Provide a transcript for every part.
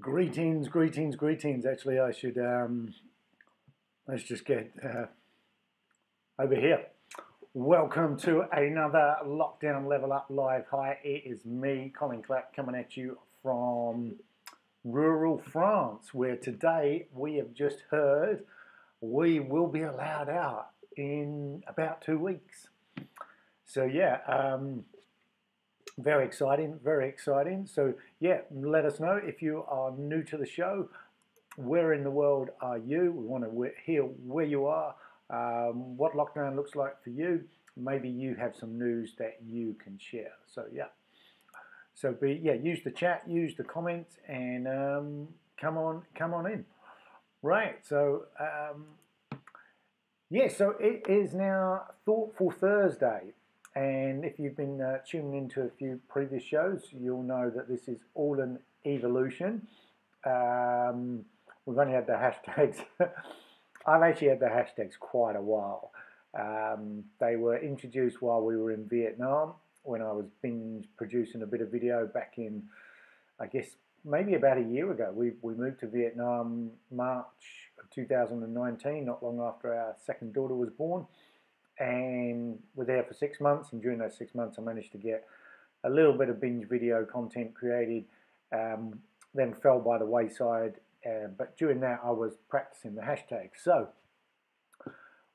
Greetings, greetings, greetings. Actually, I should um, let's just get uh, over here. Welcome to another Lockdown Level Up Live. Hi, it is me, Colin Clapp, coming at you from rural France, where today we have just heard we will be allowed out in about two weeks. So yeah. Um, very exciting, very exciting. So, yeah, let us know if you are new to the show. Where in the world are you? We want to hear where you are, um, what lockdown looks like for you. Maybe you have some news that you can share. So, yeah. So, be yeah, use the chat, use the comments, and um, come on, come on in. Right. So, um, yeah. So it is now Thoughtful Thursday. And if you've been uh, tuning into a few previous shows, you'll know that this is all an evolution. Um, we've only had the hashtags. I've actually had the hashtags quite a while. Um, they were introduced while we were in Vietnam when I was binge producing a bit of video back in, I guess, maybe about a year ago. We, we moved to Vietnam March of 2019, not long after our second daughter was born and we're there for six months. And during those six months, I managed to get a little bit of binge video content created. Um, then fell by the wayside. Uh, but during that, I was practicing the hashtags. So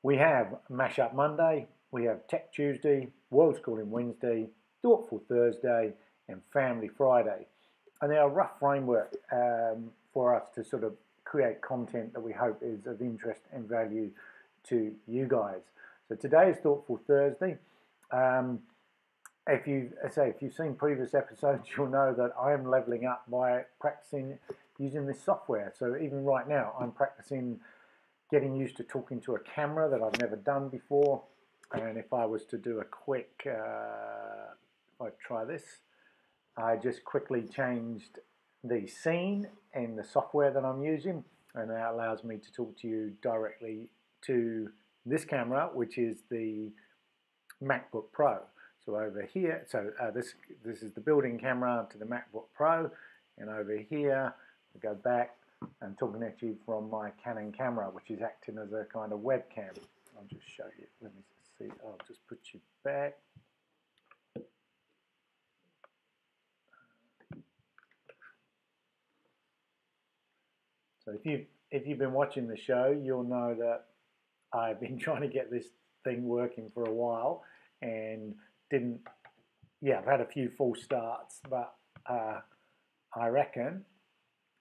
we have Mashup Monday, we have Tech Tuesday, World Schooling Wednesday, Thoughtful Thursday, and Family Friday. And they're a rough framework um, for us to sort of create content that we hope is of interest and value to you guys. So today is Thoughtful Thursday. Um, if you say if you've seen previous episodes, you'll know that I am leveling up by practicing using this software. So even right now, I'm practicing getting used to talking to a camera that I've never done before. And if I was to do a quick, uh, if I try this, I just quickly changed the scene and the software that I'm using, and that allows me to talk to you directly to this camera, which is the MacBook Pro. So over here, so uh, this this is the building camera to the MacBook Pro, and over here we go back and talking at you from my Canon camera, which is acting as a kind of webcam. I'll just show you. Let me see. I'll just put you back. So if you if you've been watching the show, you'll know that I've been trying to get this thing working for a while and didn't. Yeah, I've had a few false starts, but uh, I reckon,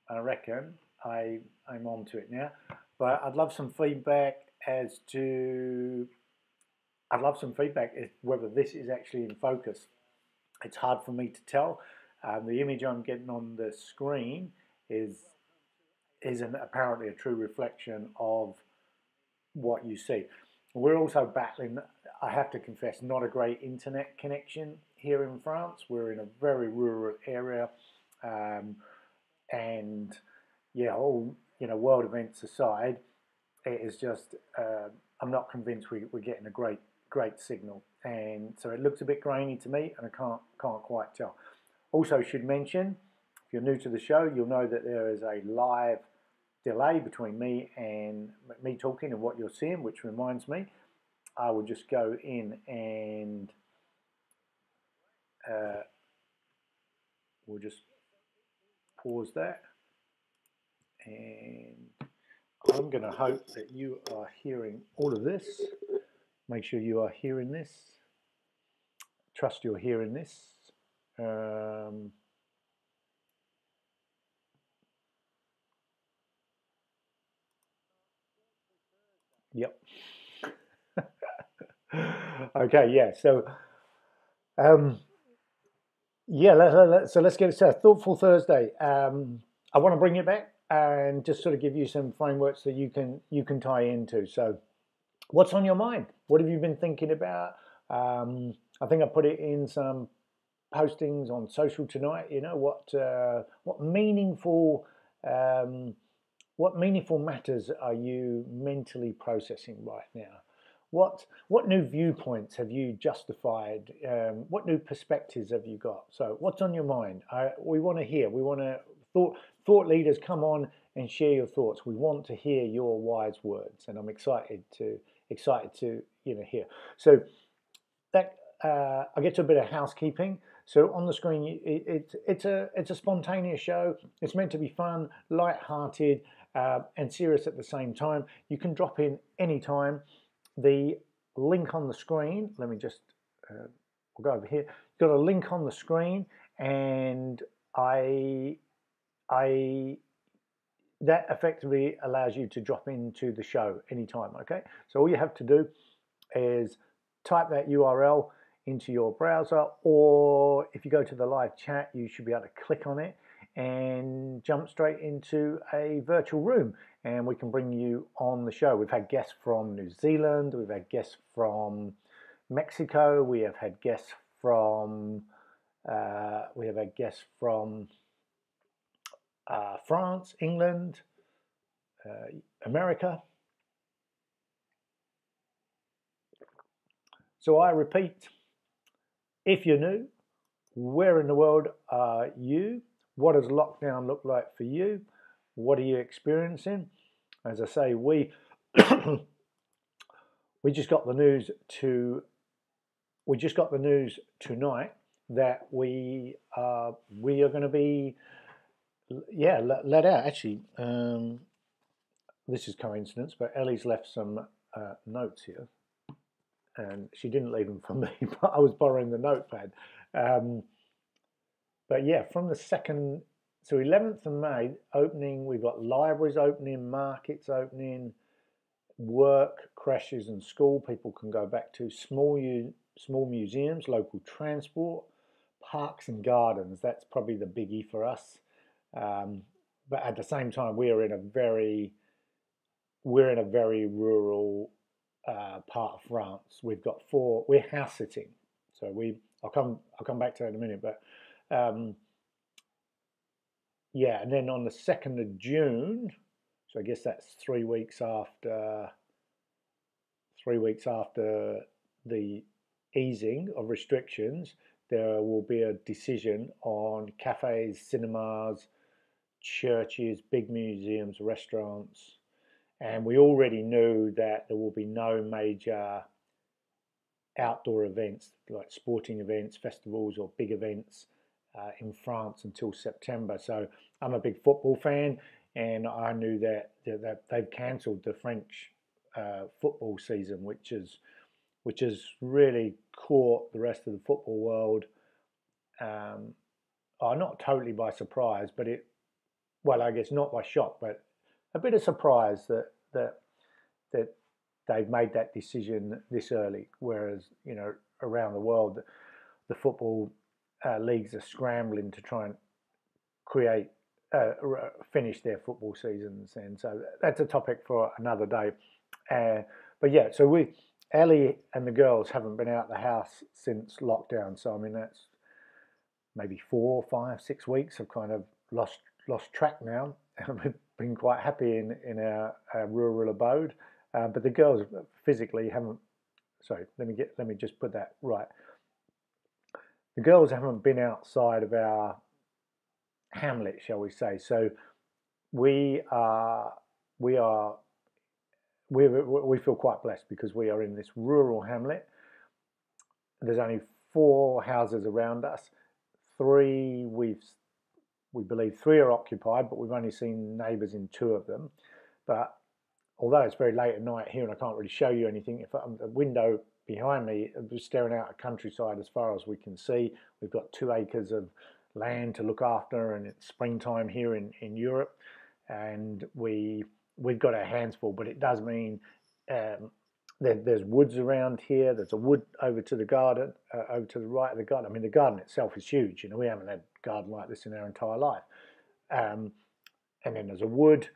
I reckon I I'm onto it now. But I'd love some feedback as to. I'd love some feedback as whether this is actually in focus. It's hard for me to tell. Um, the image I'm getting on the screen is isn't apparently a true reflection of what you see. We're also battling, I have to confess, not a great internet connection here in France. We're in a very rural area, um, and yeah, all you know, world events aside, it is just uh, I'm not convinced we, we're getting a great great signal, and so it looks a bit grainy to me, and I can't can't quite tell. Also, should mention if you're new to the show, you'll know that there is a live delay between me and me talking and what you're seeing, which reminds me, I will just go in and uh, we'll just pause that. And I'm going to hope that you are hearing all of this. Make sure you are hearing this. Trust you're hearing this. Um, Yep. okay, yeah. So, um, yeah. Let, let, so let's get it started. Thoughtful Thursday. Um, I want to bring it back and just sort of give you some frameworks that you can you can tie into. So, what's on your mind? What have you been thinking about? Um, I think I put it in some postings on social tonight. You know what uh, what meaningful um, what meaningful matters are you mentally processing right now? What what new viewpoints have you justified? Um, what new perspectives have you got? So, what's on your mind? We want to hear. We want to thought thought leaders, come on and share your thoughts. We want to hear your wise words, and I'm excited to excited to you know hear. So that uh, I get to a bit of housekeeping. So on the screen, it, it, it's a it's a spontaneous show. It's meant to be fun, light-hearted, uh, and serious at the same time. You can drop in anytime. The link on the screen. Let me just uh, we'll go over here. You've got a link on the screen, and I I that effectively allows you to drop into the show anytime. Okay, so all you have to do is type that URL into your browser or if you go to the live chat you should be able to click on it and jump straight into a virtual room and we can bring you on the show. We've had guests from New Zealand, we've had guests from Mexico, we have had guests from uh, we have had guests from uh, France, England, uh, America. So I repeat, if you're new, where in the world are you? What does lockdown look like for you? What are you experiencing? As I say, we we just got the news to we just got the news tonight that we uh, we are going to be yeah let, let out. Actually, um, this is coincidence, but Ellie's left some uh, notes here and she didn't leave them for me, but I was borrowing the notepad. Um, but yeah, from the second, so 11th of May opening, we've got libraries opening, markets opening, work, crèches and school people can go back to, small, small museums, local transport, parks and gardens. That's probably the biggie for us. Um, but at the same time, we are in a very, we're in a very rural uh, part of France. We've got four. We're house sitting, so we. I'll come. I'll come back to that in a minute. But um, yeah, and then on the second of June, so I guess that's three weeks after. Three weeks after the easing of restrictions, there will be a decision on cafes, cinemas, churches, big museums, restaurants, and we already knew that there will be no major outdoor events like sporting events, festivals, or big events uh, in France until September. So I'm a big football fan, and I knew that that they've cancelled the French uh, football season, which is which has really caught the rest of the football world. Um, oh, not totally by surprise, but it well, I guess not by shock, but a bit of surprise that that that they've made that decision this early. Whereas you know around the world, the, the football uh, leagues are scrambling to try and create uh, finish their football seasons, and so that's a topic for another day. Uh, but yeah, so we Ellie and the girls haven't been out the house since lockdown. So I mean that's maybe four, five, six weeks. I've kind of lost lost track now. And we've been quite happy in in our, our rural abode, uh, but the girls physically haven't. Sorry, let me get let me just put that right. The girls haven't been outside of our hamlet, shall we say? So we are we are we we feel quite blessed because we are in this rural hamlet. There's only four houses around us. Three we've we believe three are occupied, but we've only seen neighbours in two of them. But although it's very late at night here and I can't really show you anything, if I'm, the window behind me, staring out at countryside as far as we can see. We've got two acres of land to look after, and it's springtime here in, in Europe, and we we've got our hands full. But it does mean um, there, there's woods around here. There's a wood over to the garden, uh, over to the right of the garden. I mean, the garden itself is huge. You know, we haven't had a garden like this in our entire life. Um, and then there's a wood.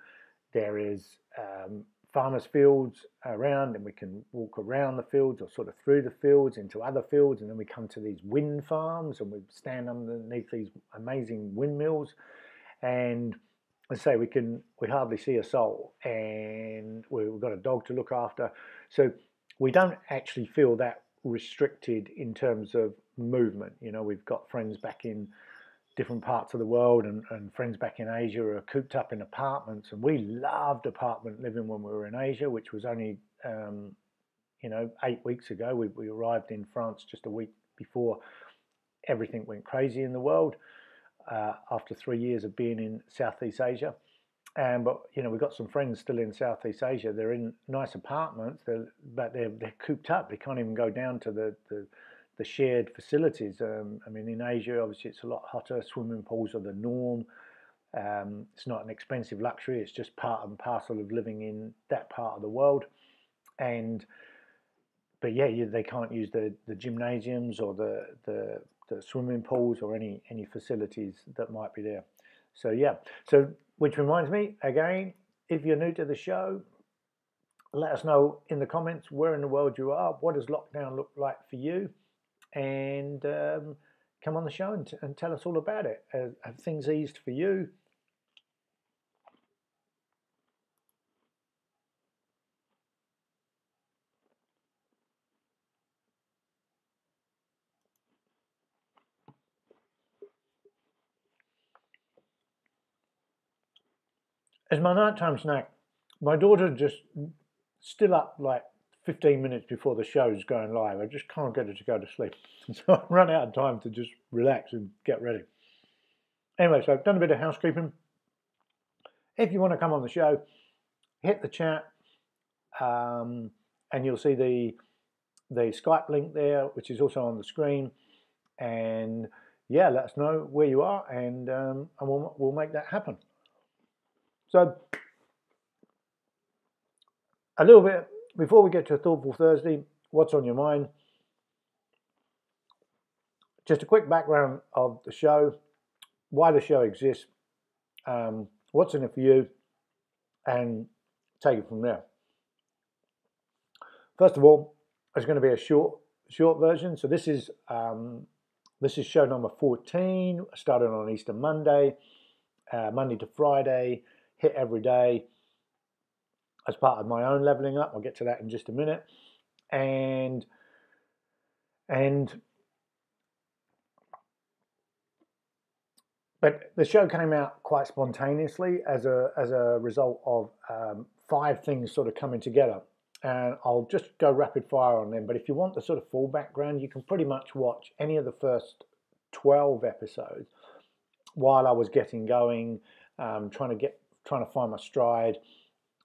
There is um, farmers' fields around, and we can walk around the fields or sort of through the fields into other fields, and then we come to these wind farms, and we stand underneath these amazing windmills, and I say we can we hardly see a soul, and we've got a dog to look after. So we don't actually feel that restricted in terms of movement. You know, we've got friends back in different parts of the world and, and friends back in Asia are cooped up in apartments. And we loved apartment living when we were in Asia, which was only, um, you know, eight weeks ago. We, we arrived in France just a week before everything went crazy in the world uh, after three years of being in Southeast Asia. And but you know we've got some friends still in Southeast Asia. They're in nice apartments, they're, but they're they're cooped up. They can't even go down to the the, the shared facilities. Um, I mean, in Asia, obviously it's a lot hotter. Swimming pools are the norm. Um, it's not an expensive luxury. It's just part and parcel of living in that part of the world. And but yeah, you, they can't use the, the gymnasiums or the, the the swimming pools or any any facilities that might be there. So yeah, so which reminds me, again, if you're new to the show, let us know in the comments where in the world you are. What does lockdown look like for you? And um, come on the show and, and, tell us all about it. have things eased for you? as my nighttime snack, my daughter just still up like 15 minutes before the show's going live. I just can't get her to go to sleep. So I run out of time to just relax and get ready. Anyway, so I've done a bit of housekeeping. If you want to come on the show, hit the chat um, and you'll see the the Skype link there, which is also on the screen. And yeah, let us know where you are and, um, and we'll, we'll make that happen. So, a little bit before we get to Thoughtful Thursday, what's on your mind? Just a quick background of the show, why the show exists, um, what's in it for you, and take it from there. First of all, it's going to be a short short version. So this is um, this is show number 14. Started on Easter Monday, uh, Monday to Friday hit every day as part of my own leveling up. I'll get to that in just a minute. And and but the show came out quite spontaneously as a as a result of um, five things sort of coming together. And I'll just go rapid fire on them. But if you want the sort of full background, you can pretty much watch any of the first 12 episodes while I was getting going, um, trying to get trying to find my stride,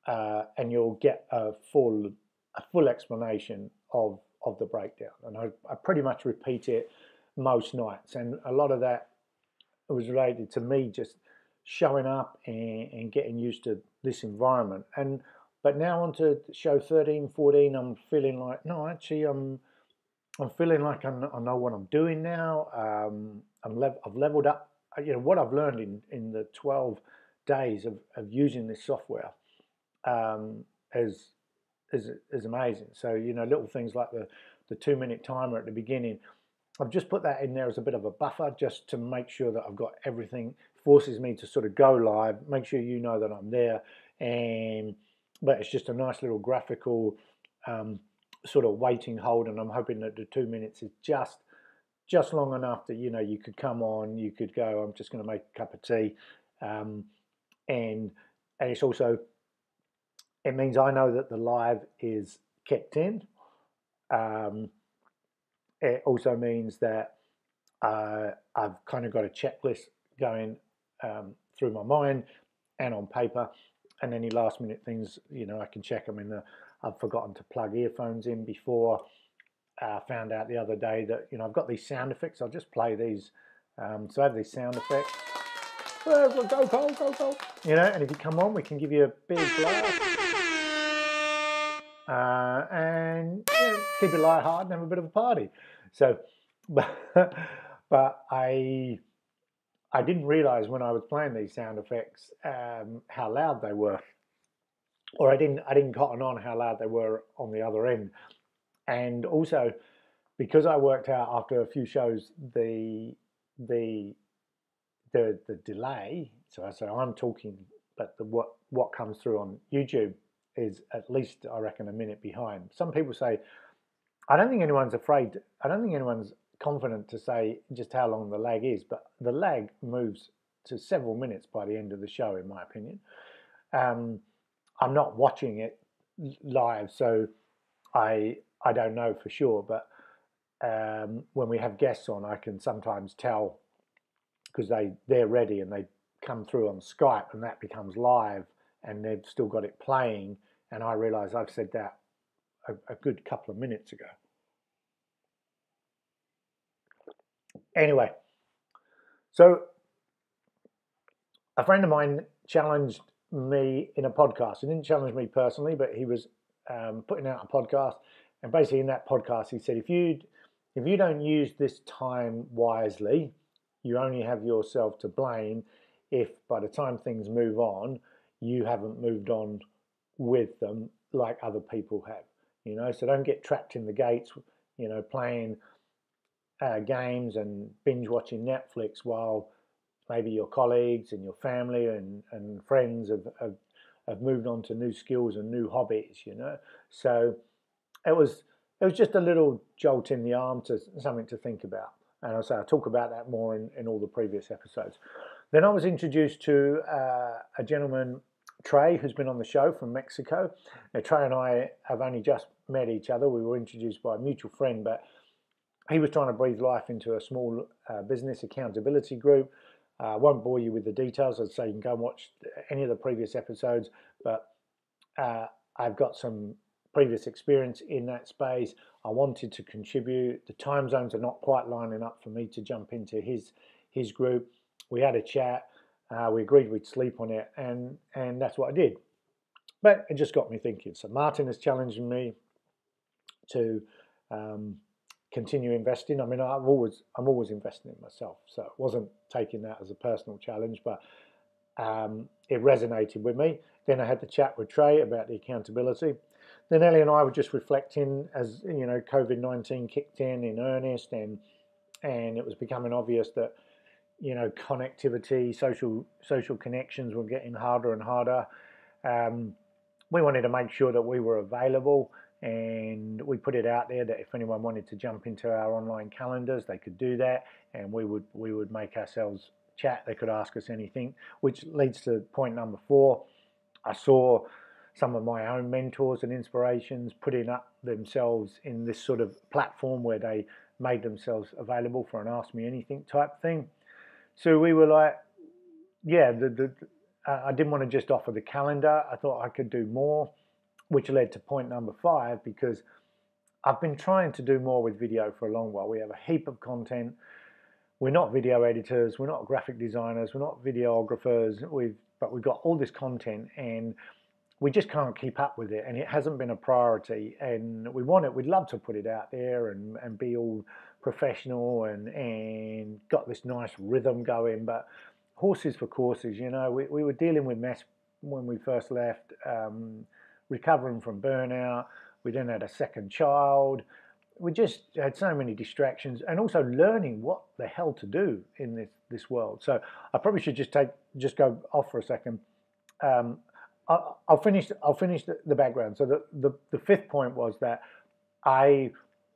uh, and you'll get a full a full explanation of of the breakdown. And I, I pretty much repeat it most nights, and a lot of that was related to me just showing up and, and getting used to this environment. And but now on to show 13, 14, I'm feeling like no, actually, I'm I'm feeling like I'm, i know what I'm doing now. Um, I'm lev- I've leveled up. You know what I've learned in in the 12 days of, of using this software um, is, is, is amazing. So, you know, little things like the, the two minute timer at the beginning, I've just put that in there as a bit of a buffer just to make sure that I've got everything, forces me to sort of go live, make sure you know that I'm there. And, but it's just a nice little graphical um, sort of waiting hold. And I'm hoping that the two minutes is just just long enough that you know you could come on, you could go. I'm just going to make a cup of tea, um, and and it's also it means I know that the live is kept in. Um, it also means that uh, I've kind of got a checklist going um, through my mind and on paper, and any last minute things, you know, I can check them in the. I've forgotten to plug earphones in before. I uh, found out the other day that you know I've got these sound effects. I'll just play these. Um, so I have these sound effects go, go, go, go. You know, and if you come on, we can give you a big blast. Uh, and you know, keep it light-hearted and have a bit of a party. So, but, but I I didn't realize when I was playing these sound effects um, how loud they were, or I didn't I didn't cotton on how loud they were on the other end, and also because I worked out after a few shows the the the the delay. So I say I'm talking, but the what what comes through on YouTube is at least I reckon a minute behind. Some people say, I don't think anyone's afraid. I don't think anyone's confident to say just how long the lag is, but the lag moves to several minutes by the end of the show, in my opinion. Um, I'm not watching it live, so I I don't know for sure. But um, when we have guests on, I can sometimes tell because they they're ready and they come through on Skype, and that becomes live, and they've still got it playing, and I realise I've said that a, a good couple of minutes ago. Anyway, so a friend of mine challenged me in a podcast. He didn't challenge me personally, but he was um, putting out a podcast, and basically in that podcast, he said, if you if you don't use this time wisely, you only have yourself to blame. If by the time things move on, you haven't moved on with them like other people have, you know. So don't get trapped in the gates, you know, playing uh, games and binge watching Netflix while maybe your colleagues and your family and, and friends have, have, have moved on to new skills and new hobbies, you know. So it was it was just a little jolt in the arm to something to think about. And I say I talk about that more in, in all the previous episodes. Then I was introduced to uh, a gentleman, Trey, who's been on the show from Mexico. Now, Trey and I have only just met each other. We were introduced by a mutual friend, but he was trying to breathe life into a small uh, business accountability group I uh, won't bore you with the details. I'd say you can go and watch any of the previous episodes, but uh, I've got some previous experience in that space. I wanted to contribute. The time zones are not quite lining up for me to jump into his his group. We had a chat. Uh, we agreed we'd sleep on it, and and that's what I did. But it just got me thinking. So Martin has challenged me to um, continue investing. I mean, I've always I'm always investing in myself, so it wasn't taking that as a personal challenge, but um, it resonated with me. Then I had the chat with Trey about the accountability. Then Ellie and I were just reflecting as you know COVID nineteen kicked in in earnest, and and it was becoming obvious that you know connectivity, social social connections were getting harder and harder. Um, we wanted to make sure that we were available and we put it out there that if anyone wanted to jump into our online calendars, they could do that, and we would we would make ourselves chat. They could ask us anything, which leads to point number four. I saw some of my own mentors and inspirations putting up themselves in this sort of platform where they made themselves available for an ask me anything type thing. So we were like, yeah, the, the, I didn't want to just offer the calendar. I thought I could do more which led to point number five because I've been trying to do more with video for a long while. We have a heap of content. We're not video editors, we're not graphic designers, we're not videographers, we've but we've got all this content and we just can't keep up with it and it hasn't been a priority and we want it we'd love to put it out there and, and be all professional and and got this nice rhythm going but horses for courses you know we, we were dealing with mess when we first left um, recovering from burnout. We then had a second child. We just had so many distractions and also learning what the hell to do in this, this world. So I probably should just take just go off for a second. Um, I'll, I'll, finish. I'll finish the, the background. So the, the, the fifth point was that I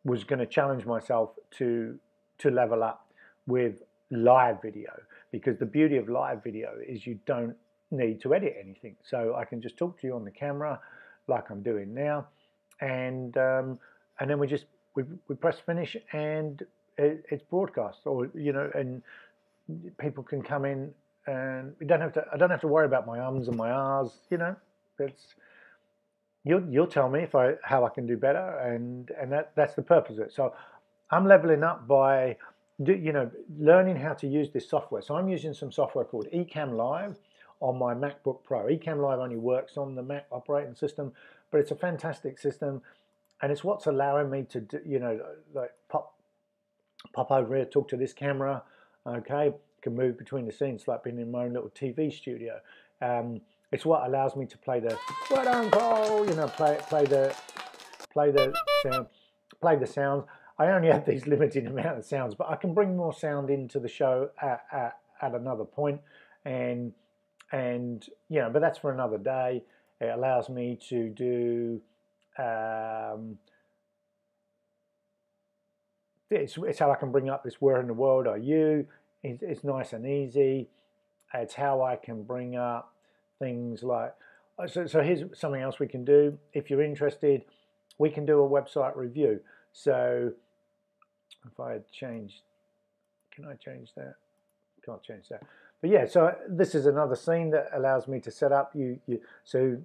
was going to challenge myself to to level up with live video because the beauty of live video is you don't need to edit anything. So I can just talk to you on the camera like I'm doing now, and um, and then we just we, we press finish and it, it's broadcast, or you know, and people can come in and we don't have to. I don't have to worry about my ums and my ahs. You know, it's you'll you'll tell me if I how I can do better, and and that that's the purpose of it. So I'm leveling up by you know learning how to use this software. So I'm using some software called Ecamm Live on my MacBook Pro. Ecamm Live only works on the Mac operating system, but it's a fantastic system, and it's what's allowing me to, do, you know, like pop, pop over here, talk to this camera. Okay, can move between the scenes like being in my own little TV studio. Um, it's what allows me to play the done, Cole. You know, play play the play the sound, play the sounds. I only have these limited amount of sounds, but I can bring more sound into the show at, at, at another point, and and you know, but that's for another day. It allows me to do um, it's, it's how I can bring up this where in the world are you. It's, it's nice and easy. It's how I can bring up things like uh, so, so here's something else we can do. If you're interested, we can do a website review. So if I change, can I change that? Can't change that. But yeah, so this is another scene that allows me to set up. You, you so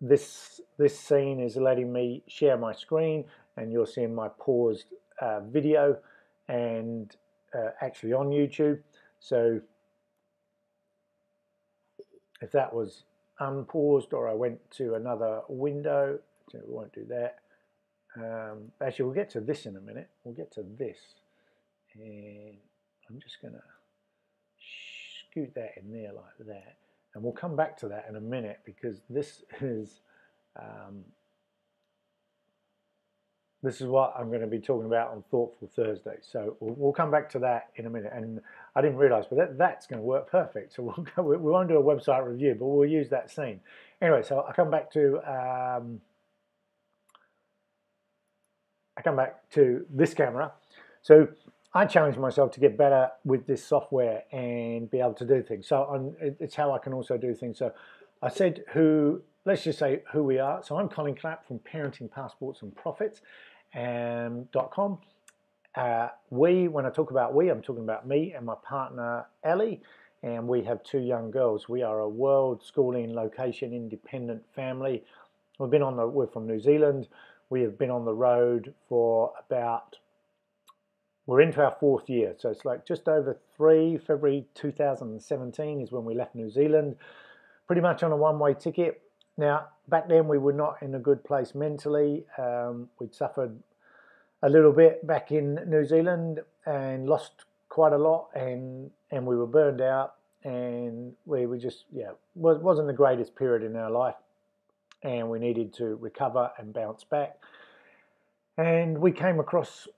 this this scene is letting me share my screen, and you're seeing my paused uh, video, and uh, actually on YouTube. So if that was unpaused or I went to another window, so we won't do that. Um, actually, we'll get to this in a minute. We'll get to this. And I'm just going to scoot that in there like that. And we'll come back to that in a minute because this is um, this is what I'm going to be talking about on Thoughtful Thursday. So we'll, we'll come back to that in a minute. And I didn't realize, but that, that's going to work perfect. So we'll go, we won't do a website review, but we'll use that scene. Anyway, so I come back to um, I come back to this camera. So I challenge myself to get better with this software and be able to do things. So I'm, it's how I can also do things. So I said who, let's just say who we are. So I'm Colin Clapp from Parenting Passports and Profits um, .com. Uh, we, when I talk about we, I'm talking about me and my partner Ellie, and we have two young girls. We are a world schooling location independent family. We've been on the, we're from New Zealand. We have been on the road for about, we're into our fourth year. So it's like just over three, February 2017 is when we left New Zealand. Pretty much on a one way ticket. Now, back then we were not in a good place mentally. Um, we'd suffered a little bit back in New Zealand and lost quite a lot, and and we were burned out, and we were just yeah was wasn't the greatest period in our life, and we needed to recover and bounce back, and we came across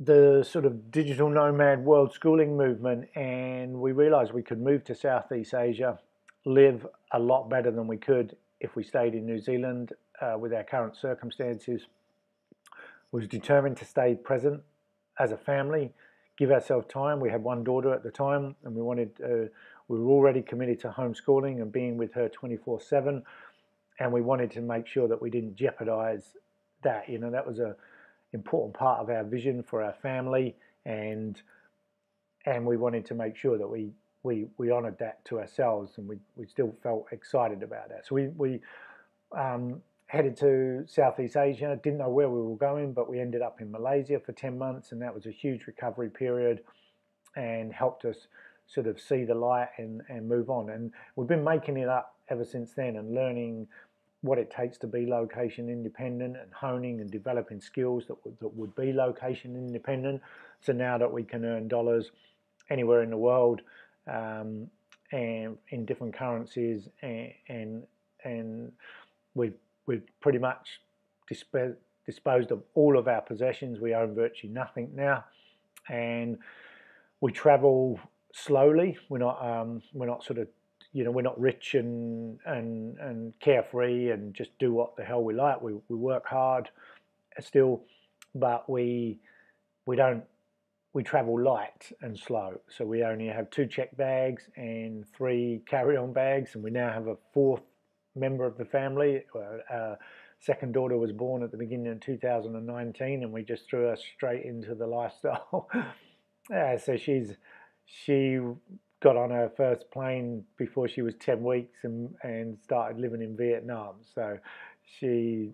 the sort of digital nomad world schooling movement, and we realised we could move to Southeast Asia, live a lot better than we could if we stayed in New Zealand uh, with our current circumstances, was determined to stay present as a family, give ourselves time. We had one daughter at the time, and we wanted uh, we were already committed to homeschooling and being with her 24/7, and we wanted to make sure that we didn't jeopardize that. You know, that was a important part of our vision for our family, and and we wanted to make sure that we we we honoured that to ourselves, and we we still felt excited about that. So we we um, headed to Southeast Asia. Didn't know where we were going, but we ended up in Malaysia for ten months, and that was a huge recovery period, and helped us sort of see the light and and move on. And we've been making it up ever since then, and learning what it takes to be location independent and honing and developing skills that would, that would be location independent. So now that we can earn dollars anywhere in the world, um, and in different currencies, and and, and we've we've pretty much disp- disposed of all of our possessions. We own virtually nothing now, and we travel slowly. We're not um, we're not sort of you know we're not rich and and and carefree and just do what the hell we like. We we work hard still, but we we don't we travel light and slow. So we only have two check bags and three carry-on bags, and we now have a fourth member of the family. Our second daughter was born at the beginning of 2019, and we just threw her straight into the lifestyle. yeah, so she's she got on her first plane before she was 10 weeks and, and started living in Vietnam. So she,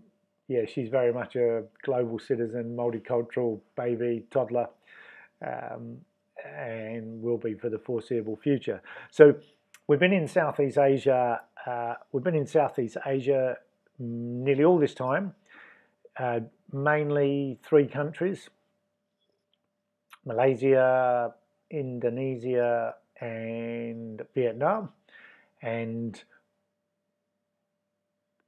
yeah, she's very much a global citizen, multicultural baby, toddler um, and will be for the foreseeable future. So we've been in Southeast Asia. Uh, we've been in Southeast Asia nearly all this time, uh, mainly three countries: Malaysia, Indonesia, and Vietnam. And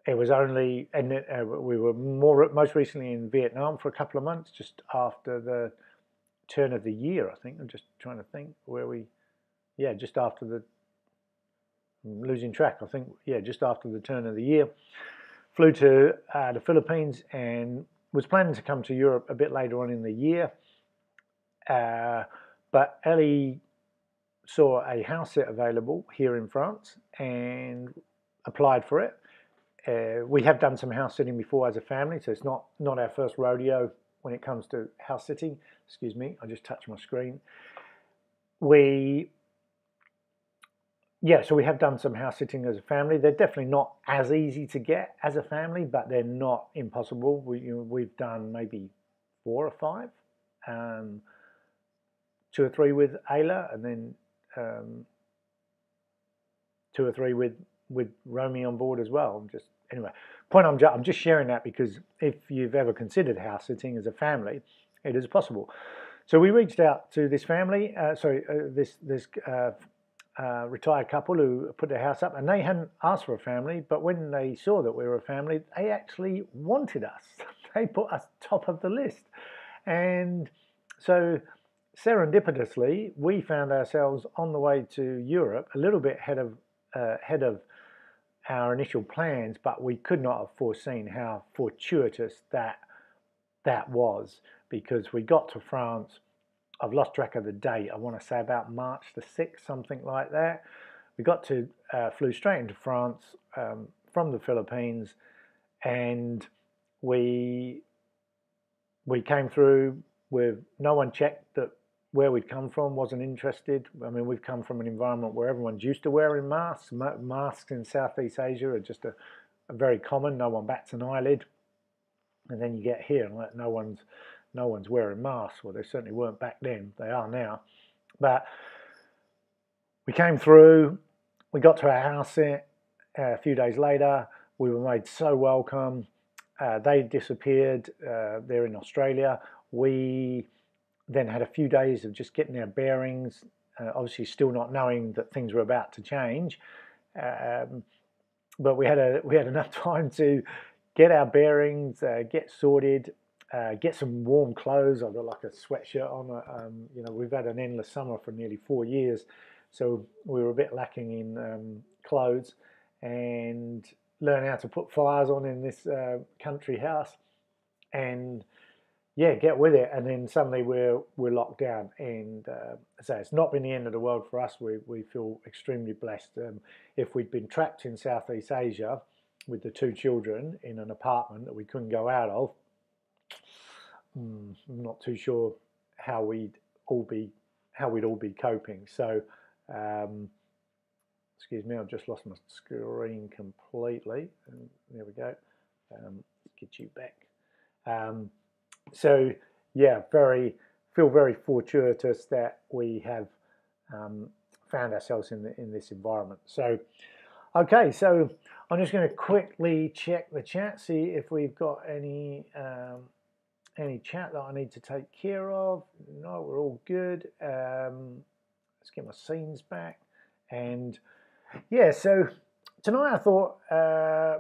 it was only, and uh, we were more most recently in Vietnam for a couple of months, just after the turn of the year, I think. I'm just trying to think where we, yeah, just after the, I'm losing track, I think, yeah, just after the turn of the year. Flew to uh, the Philippines and was planning to come to Europe a bit later on in the year. Uh, but Ellie saw a house sit available here in France and applied for it. Uh, we have done some house sitting before as a family, so it's not, not our first rodeo when it comes to house sitting. Excuse me, I just touched my screen. We, yeah, so we have done some house sitting as a family. They're definitely not as easy to get as a family, but they're not impossible. We, you know, we've done maybe four or five, um, two or three with Ayla, and then um, two or three with with Romy on board as well. I'm just anyway. Point I'm, ju- I'm just sharing that because if you've ever considered house sitting as a family, it is possible. So we reached out to this family, uh, sorry, uh, this this uh, uh, retired couple who put their house up, and they hadn't asked for a family, but when they saw that we were a family, they actually wanted us. they put us top of the list, and so serendipitously, we found ourselves on the way to Europe, a little bit ahead of uh, ahead of our initial plans, but we could not have foreseen how fortuitous that that was because we got to France. I've lost track of the date. I want to say about March the 6th, something like that. We got to, uh, flew straight into France um, from the Philippines and we we came through with no one checked that where we'd come from wasn't interested. I mean, we've come from an environment where everyone's used to wearing masks. Masks in Southeast Asia are just a, a very common. No one bats an eyelid, and then you get here and like, no one's no one's wearing masks. Well, they certainly weren't back then. They are now. But we came through. We got to our house uh, a few days later. We were made so welcome. Uh, they disappeared. Uh, they're in Australia. We then had a few days of just getting our bearings, uh, obviously still not knowing that things were about to change. Um, but we had a we had enough time to get our bearings, uh, get sorted, uh, get some warm clothes. I've got like a sweatshirt on. Uh, um, you know, we've had an endless summer for nearly four years, so we were a bit lacking in um, clothes, and learn how to put fires on in this uh, country house, and yeah, get with it. And then suddenly we're we're locked down. And uh, so it's not been the end of the world for us. We we feel extremely blessed. Um, if we'd been trapped in Southeast Asia with the two children in an apartment that we couldn't go out of, mm, I'm not too sure how we'd all be how we'd all be coping. So. Um, excuse me, I've just lost my screen completely. And there we go. Um, get you back. Um, so yeah, very feel very fortuitous that we have um, found ourselves in the, in this environment. So okay, so I'm just going to quickly check the chat, see if we've got any um, any chat that I need to take care of. No, we're all good. Um, let's get my scenes back, and yeah, so tonight I thought. Uh,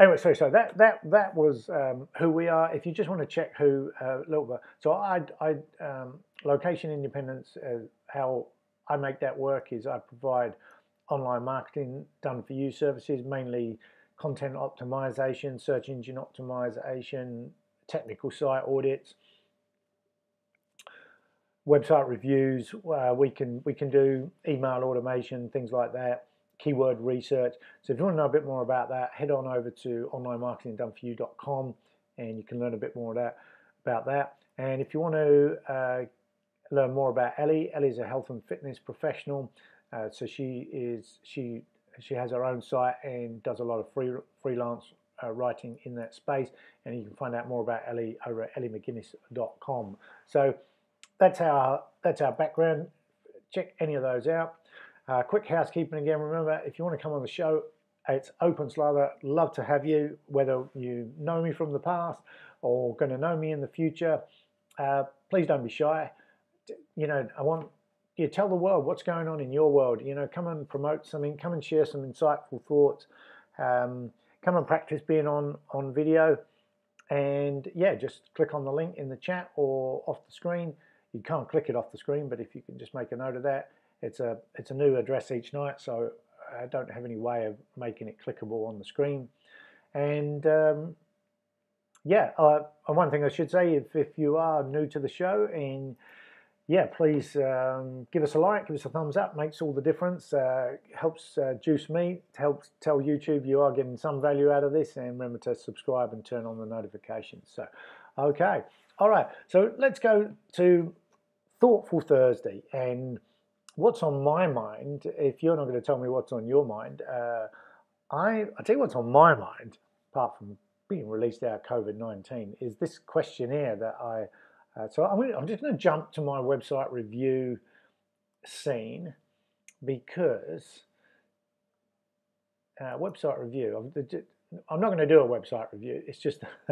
anyway, so so that that that was um, who we are. If you just want to check who uh, a little bit, so I I um, location independence. Uh, how I make that work is I provide online marketing done for you services, mainly content optimization, search engine optimization, technical site audits, website reviews. Uh, we can we can do email automation, things like that keyword research. So if you want to know a bit more about that, head on over to onlinemarketingdoneforyou.com and you can learn a bit more that, about that. And if you want to uh, learn more about Ellie, Ellie's a health and fitness professional. Uh, so she is she she has her own site and does a lot of free freelance uh, writing in that space. And you can find out more about Ellie over at elliemcguinness.com. So that's our that's our background. Check any of those out. Uh, quick housekeeping again. Remember, if you want to come on the show, it's open slather. Love to have you, whether you know me from the past or going to know me in the future. Uh, please don't be shy. You know, I want you tell the world what's going on in your world. You know, come and promote something. Come and share some insightful thoughts. Um, come and practice being on on video. And yeah, just click on the link in the chat or off the screen. You can't click it off the screen, but if you can just make a note of that it's a it's a new address each night, so I don't have any way of making it clickable on the screen. And um, yeah, uh, one thing I should say, if, if you are new to the show and yeah, please um, give us a like, give us a thumbs up. Makes all the difference. Uh, helps uh, juice me. Helps tell YouTube you are getting some value out of this. And remember to subscribe and turn on the notifications. So, okay, all right. So let's go to thoughtful Thursday and what's on my mind. If you're not going to tell me what's on your mind, uh, I I tell you what's on my mind. Apart from being released out of COVID nineteen, is this questionnaire that I uh, so I'm, I'm just going to jump to my website review scene because uh, website review, I'm, I'm not going to do a website review. It's just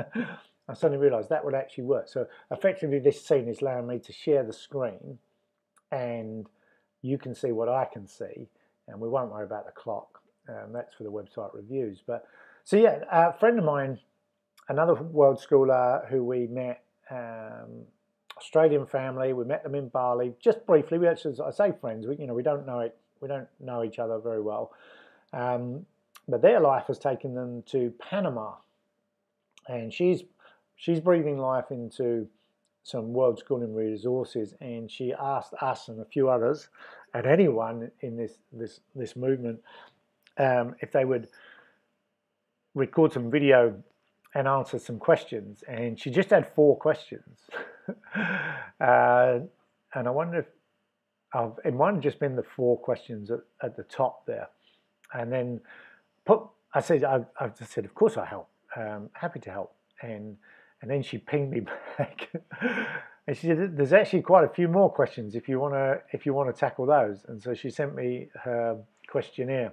I suddenly realised that would actually work. So effectively this scene is allowing me to share the screen and you can see what I can see and we won't worry about the clock. Um, that's for the website reviews. But so yeah, a friend of mine, another world schooler who we met um, Australian family. We met them in Bali just briefly. We actually, I say friends. We, you know, we don't know it. We don't know each other very well. Um, but their life has taken them to Panama, and she's she's breathing life into some world schooling resources. And she asked us and a few others, and anyone in this this this movement, um, if they would record some video and answer some questions. And she just had four questions. uh, and I wonder if I've, just been the four questions at, at the top there. And then put, I said, I, I just said, of course I help. Um, happy to help. And and then she pinged me back, and she said, "There's actually quite a few more questions if you want to if you want to tackle those." And so she sent me her questionnaire,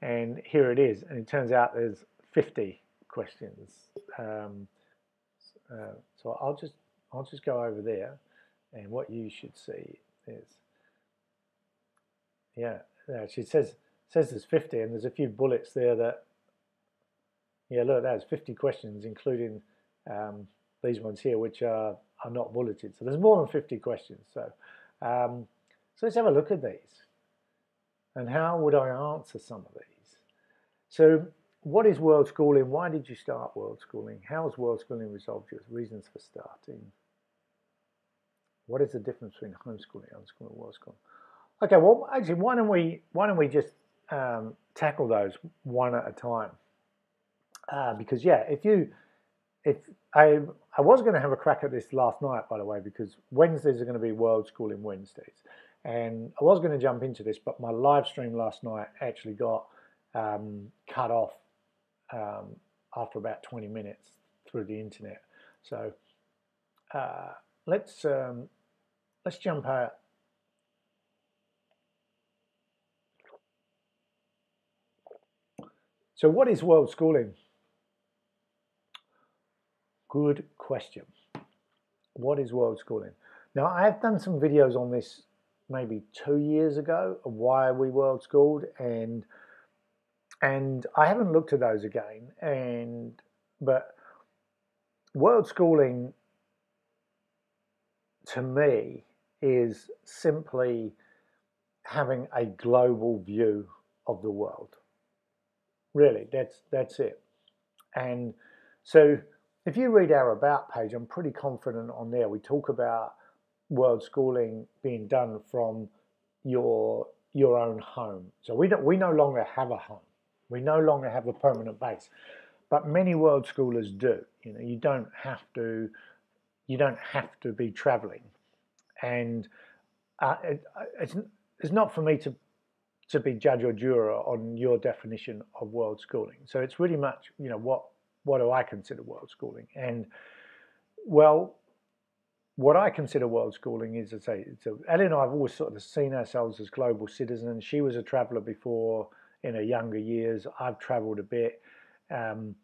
and here it is. And it turns out there's 50 questions. Um, uh, so I'll just I'll just go over there, and what you should see is, yeah, yeah she says says there's 50, and there's a few bullets there that, yeah, look, there's 50 questions, including um, these ones here, which are are not bulleted. So there's more than 50 questions. So um, so let's have a look at these, and how would I answer some of these? So what is world schooling? Why did you start world schooling? How has world schooling resolved your reasons for starting? What is the difference between homeschooling, unschooling, world schooling? Okay, well, actually, why don't we why don't we just um, tackle those one at a time? Uh, because yeah, if you if I I was going to have a crack at this last night, by the way, because Wednesdays are going to be World Schooling Wednesdays, and I was going to jump into this, but my live stream last night actually got um, cut off um, after about 20 minutes through the internet. So uh, let's um, let's jump out. So what is world schooling? Good question. What is world schooling? Now I have done some videos on this maybe two years ago of why we world schooled and and I haven't looked at those again. And but world schooling to me is simply having a global view of the world. Really, that's that's it. And so if you read our about page, I'm pretty confident on there. We talk about world schooling being done from your your own home. So we don't we no longer have a home. We no longer have a permanent base, but many world schoolers do. You know, you don't have to, you don't have to be traveling, and uh, it, it's it's not for me to to be judge or juror on your definition of world schooling. So it's really much, you know, what what do I consider world schooling? And well, what I consider world schooling is, I say, so Ellie and I have always sort of seen ourselves as global citizens. She was a traveller before in her younger years. I've travelled a bit, um,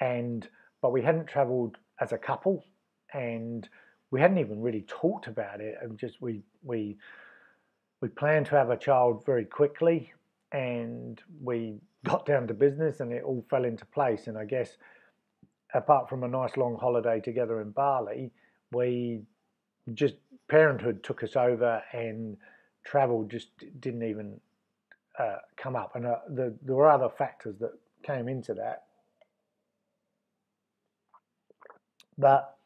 and but we hadn't travelled as a couple, and we hadn't even really talked about it. And just we we we planned to have a child very quickly, and we got down to business, and it all fell into place. And I guess apart from a nice long holiday together in Bali, we just parenthood took us over and travel just didn't even uh, come up, and uh, the, there were other factors that came into that. But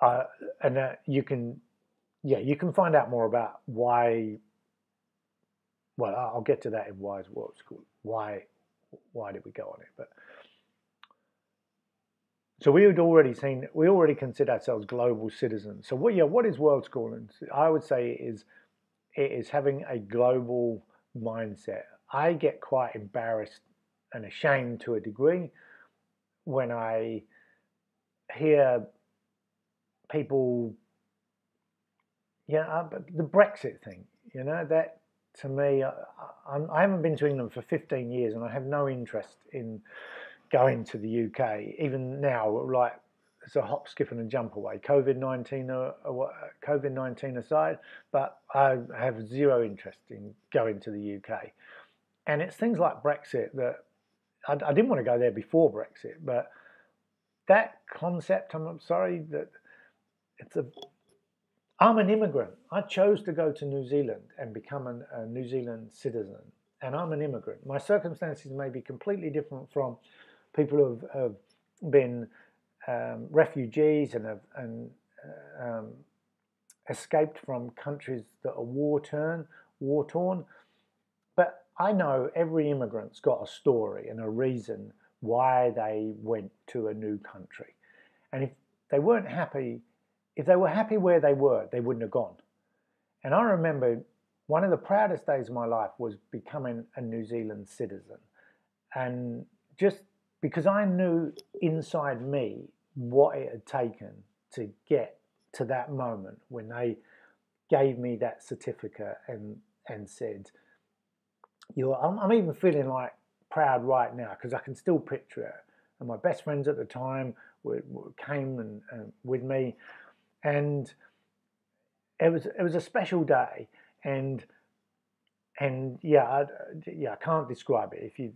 uh, and you can yeah, you can find out more about why. Well, I'll get to that in is world school. Why, why did we go on it? But so we had already seen, we already consider ourselves global citizens. So what, yeah, what is world schooling? I would say it is, it is having a global mindset. I get quite embarrassed and ashamed to a degree when I hear people, yeah, uh, the Brexit thing, you know, that to me, I, I haven't been to England for 15 years and I have no interest in going to the UK. Even now, like it's a hop, skip, and a jump away. COVID nineteen, uh, COVID nineteen aside, but I have zero interest in going to the UK. And it's things like Brexit that I, I didn't want to go there before Brexit, but that concept, I'm sorry that it's a. I'm an immigrant. I chose to go to New Zealand and become an, a New Zealand citizen, and I'm an immigrant. My circumstances may be completely different from people who have, have been um, refugees and have and, uh, um, escaped from countries that are war torn, war torn. But I know every immigrant's got a story and a reason why they went to a new country. And if they weren't happy, if they were happy where they were, they wouldn't have gone. And I remember one of the proudest days of my life was becoming a New Zealand citizen. And just because I knew inside me what it had taken to get to that moment when they gave me that certificate and and said, "You, I'm, I'm even feeling like proud right now because I can still picture it." And my best friends at the time were, were came and, and with me, and it was it was a special day, and and yeah, I, yeah, I can't describe it. If you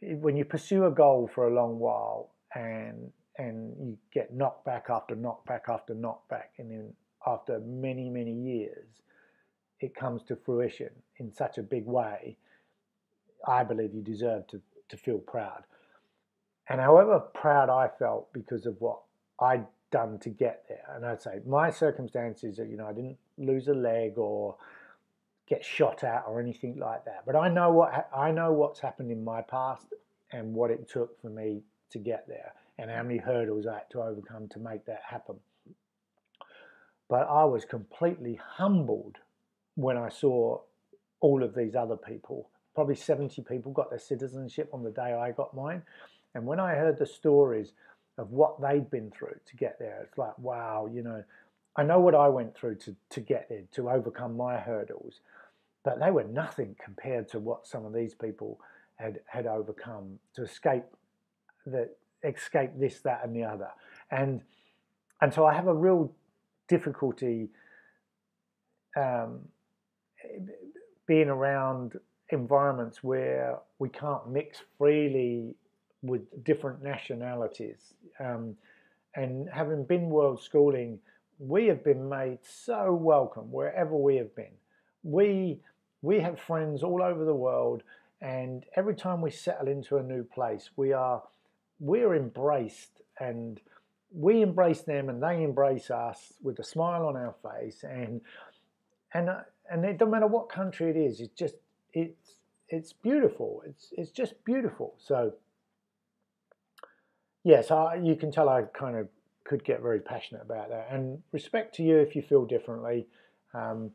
when you pursue a goal for a long while and and you get knocked back after knockback after knockback, and then after many many years, it comes to fruition in such a big way. I believe you deserve to to feel proud. And however proud I felt because of what I'd done to get there, and I'd say my circumstances, are, you know, I didn't lose a leg or get shot at or anything like that. But I know what I know what's happened in my past and what it took for me to get there and how many hurdles I had to overcome to make that happen. But I was completely humbled when I saw all of these other people. Probably 70 people got their citizenship on the day I got mine. And when I heard the stories of what they'd been through to get there, it's like, wow, you know, I know what I went through to, to get there, to overcome my hurdles but they were nothing compared to what some of these people had had overcome to escape the escape this, that, and the other. And and so I have a real difficulty um, being around environments where we can't mix freely with different nationalities. Um, and having been world schooling, we have been made so welcome wherever we have been. We we have friends all over the world, and every time we settle into a new place, we are we're embraced and we embrace them and they embrace us with a smile on our face and and uh, and it doesn't matter what country it is it's just it's it's beautiful. It's it's just beautiful. So yes you can tell i kind of could get very passionate about that. And respect to you if you feel differently. Um,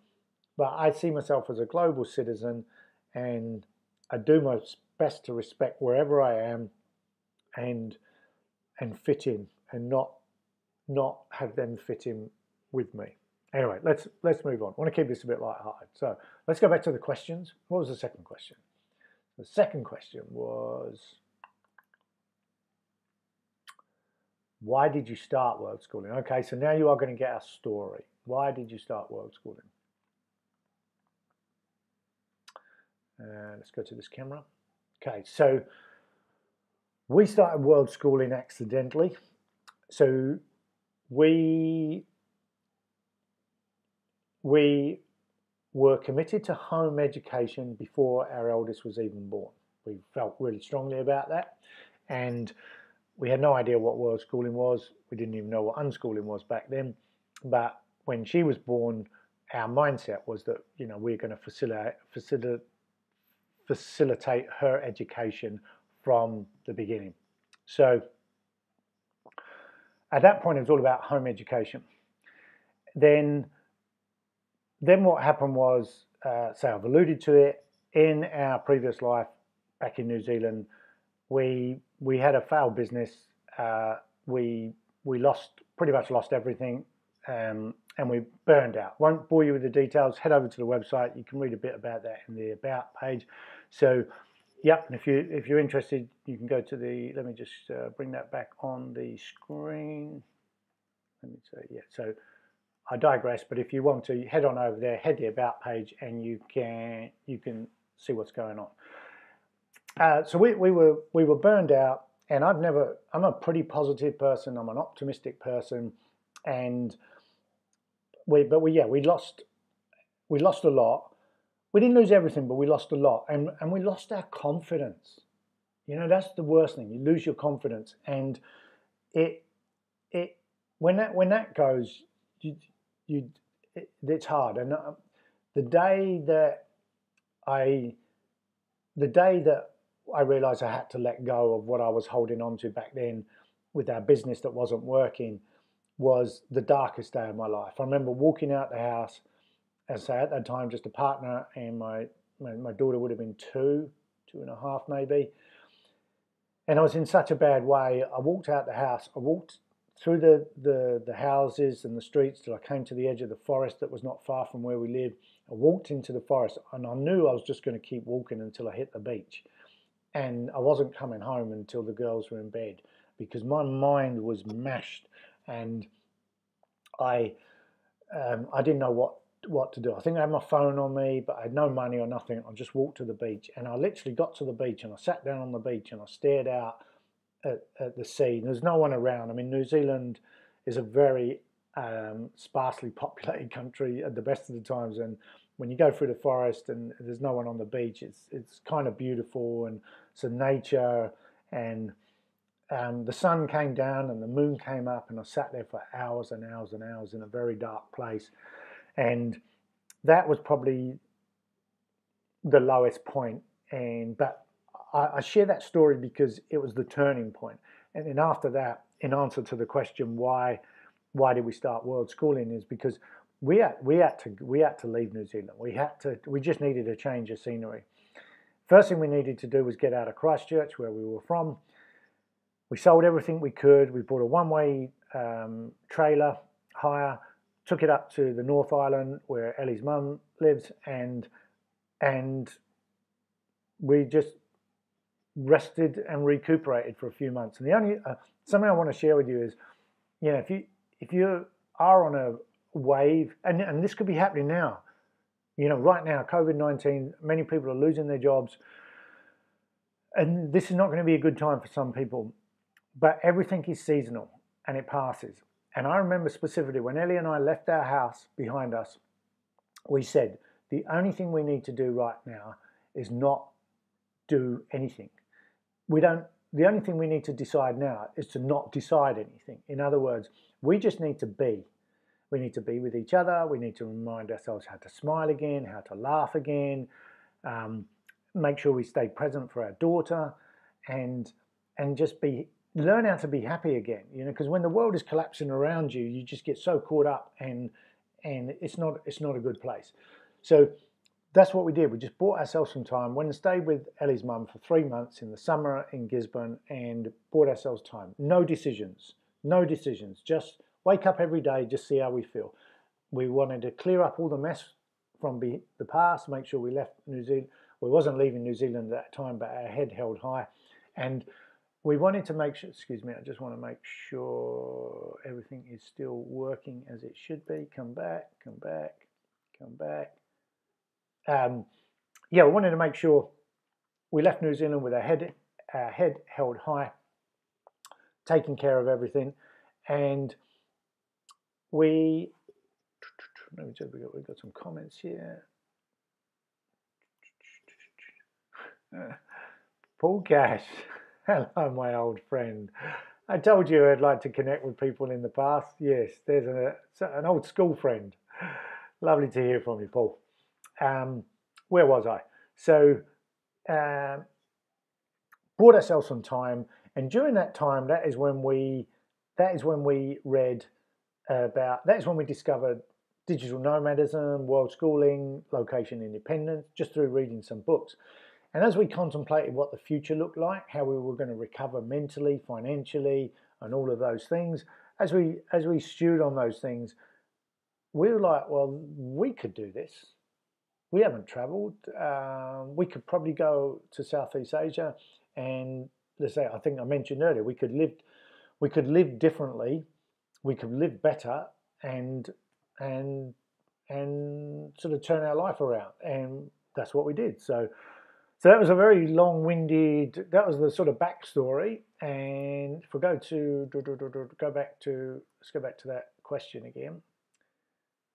but I see myself as a global citizen and I do my best to respect wherever I am and and fit in and not not have them fit in with me. Anyway, let's let's move on. I want to keep this a bit light-hearted. So let's go back to the questions. What was the second question? The second question was why did you start world schooling? Okay, so now you are going to get our story. Why did you start world schooling? Uh, let's go to this camera. Okay, so we started world schooling accidentally. So we we were committed to home education before our eldest was even born. We felt really strongly about that, and we had no idea what world schooling was. We didn't even know what unschooling was back then, but when she was born, our mindset was that you know we're going to facilitate facilitate facilitate her education from the beginning. So at that point, it was all about home education. Then, then what happened was, uh, I've alluded to it in our previous life back in New Zealand. We we had a failed business. Uh, we we lost pretty much lost everything. Um, and we burned out. Won't bore you with the details. Head over to the website. You can read a bit about that in the about page. So, yeah, and if you if you're interested, you can go to the. Let me just uh, bring that back on the screen. Let me say yeah. So, I digress. But if you want to, head on over there, head the about page, and you can you can see what's going on. Uh, so we, we were we were burned out, and I've never. I'm a pretty positive person. I'm an optimistic person, and we but we yeah we lost we lost a lot. We didn't lose everything, but we lost a lot, and and we lost our confidence. You know that's the worst thing. You lose your confidence, and it it when that when that goes, you you it, it's hard. And uh, the day that I the day that I realized I had to let go of what I was holding on to back then with our business that wasn't working was the darkest day of my life. I remember walking out the house, as I say at that time, just a partner and my, my, my daughter would have been two, two and a half maybe. And I was in such a bad way. I walked out the house. I walked through the, the, the houses and the streets till I came to the edge of the forest that was not far from where we lived. I walked into the forest and I knew I was just going to keep walking until I hit the beach. And I wasn't coming home until the girls were in bed because my mind was mashed and I um, I didn't know what what to do. I think I had my phone on me, but I had no money or nothing. I just walked to the beach, and I literally got to the beach, and I sat down on the beach, and I stared out at, at the sea. There's no one around. I mean, New Zealand is a very um, sparsely populated country at the best of the times, and when you go through the forest and there's no one on the beach, it's it's kind of beautiful and some nature and um, the sun came down and the moon came up, and I sat there for hours and hours and hours in a very dark place. And that was probably the lowest point. And but I, I share that story because it was the turning point. And then after that, in answer to the question why why did we start world schooling is because we had we had to we had to leave New Zealand. We had to we just needed a change of scenery. First thing we needed to do was get out of Christchurch, where we were from, we sold everything we could. We bought a one-way um, trailer hire, took it up to the North Island where Ellie's mum lives, and and we just rested and recuperated for a few months. And the only uh, something I want to share with you is, you know, if you if you are on a wave, and and this could be happening now, you know, right now, COVID nineteen, many people are losing their jobs, and this is not going to be a good time for some people. But everything is seasonal and it passes. And I remember specifically when Ellie and I left our house behind us, we said, the only thing we need to do right now is not do anything. We don't, the only thing we need to decide now is to not decide anything. In other words, we just need to be. We need to be with each other. We need to remind ourselves how to smile again, how to laugh again, um, make sure we stay present for our daughter, and and just be learn how to be happy again you know because when the world is collapsing around you you just get so caught up and and it's not it's not a good place. So that's what we did. We just bought ourselves some time went and stayed with ellie's mum for three months in the summer in gisborne and bought ourselves time. No decisions no decisions. Just wake up every day just see how we feel. We wanted to clear up all the mess from the past make sure we left new zealand we wasn't leaving new zealand at that time but our head held high. And we wanted to make sure, excuse me, I just want to make sure everything is still working as it should be. Come back, come back, come back. Um, yeah, we wanted to make sure we left New Zealand with our head, our head held high, taking care of everything. And we, let me we got, we got some comments here. Paul Cash. Hello, my old friend. I told you I'd like to connect with people in the past. Yes, there's a, an old school friend. Lovely to hear from you, Paul. Um, where was I? So, uh, bought ourselves some time, and during that time, that is when we that is when we read about that is when we discovered digital nomadism, world schooling, location independence, just through reading some books. And as we contemplated what the future looked like, how we were going to recover mentally, financially, and all of those things, as we as we stewed on those things, we were like, well, we could do this. We haven't travelled. Um, we could probably go to Southeast Asia, and let's say I think I mentioned earlier, we could live, we could live differently, we could live better, and and and sort of turn our life around, and that's what we did. So so that was a very long-winded. That was the sort of backstory. And if we go to go back to let's go back to that question again.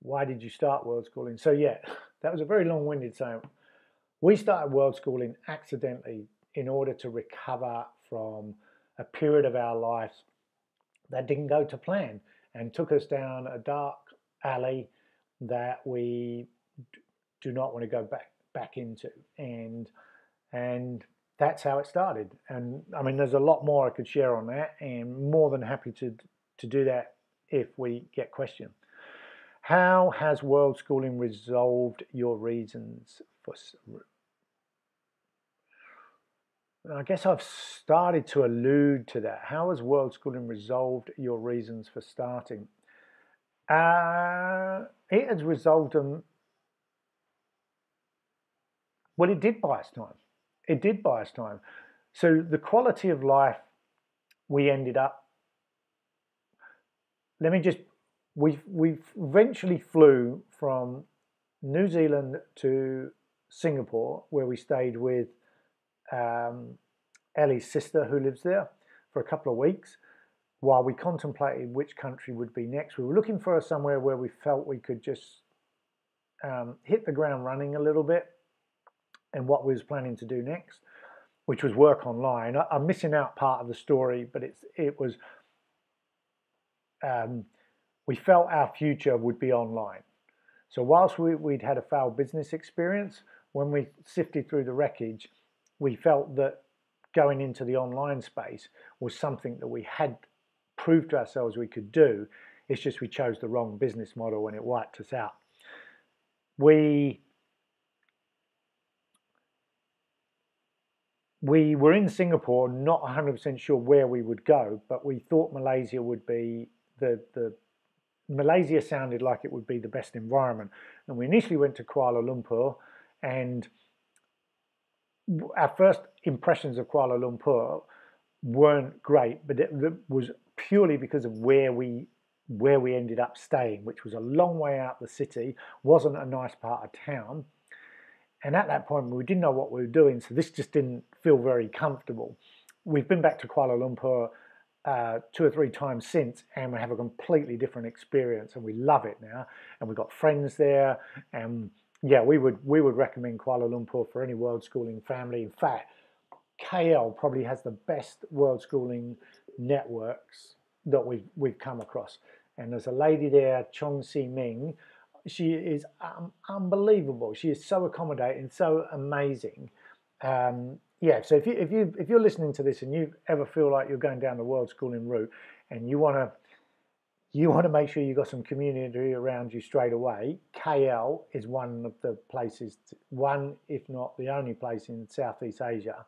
Why did you start world schooling? So yeah, that was a very long-winded saying. We started world schooling accidentally in order to recover from a period of our lives that didn't go to plan and took us down a dark alley that we do not want to go back back into. And and that's how it started. And I mean, there's a lot more I could share on that, and more than happy to to do that if we get questions. How has world schooling resolved your reasons for? I guess I've started to allude to that. How has world schooling resolved your reasons for starting? Uh, it has resolved them. Well, it did buy us time it did buy us time. So the quality of life we ended up. Let me just we we eventually flew from New Zealand to Singapore, where we stayed with um, Ellie's sister, who lives there, for a couple of weeks, while we contemplated which country would be next. We were looking for somewhere where we felt we could just um, hit the ground running a little bit and what we was planning to do next, which was work online. I, am missing out part of the story, but it's it was. Um, we felt our future would be online. So whilst we, we'd had a failed business experience, when we sifted through the wreckage, we felt that going into the online space was something that we had proved to ourselves we could do. It's just we chose the wrong business model and it wiped us out. We we were in Singapore, not 100% sure where we would go, but we thought Malaysia would be the, the Malaysia sounded like it would be the best environment. And we initially went to Kuala Lumpur, and our first impressions of Kuala Lumpur weren't great, but it was purely because of where we where we ended up staying, which was a long way out the city, wasn't a nice part of town. And at that point, we didn't know what we were doing, so this just didn't feel very comfortable. We've been back to Kuala Lumpur uh, two or three times since, and we have a completely different experience, and we love it now. And we've got friends there, and yeah, we would we would recommend Kuala Lumpur for any world schooling family. In fact, KL probably has the best world schooling networks that we've we've come across. And there's a lady there, Chong Si Ming, she is um, unbelievable. She is so accommodating, so amazing. Um, yeah, so if you if you if you're listening to this and you ever feel like you're going down the world schooling route and you want to you want to make sure you've got some community around you straight away, KL is one of the places, one if not the only place in Southeast Asia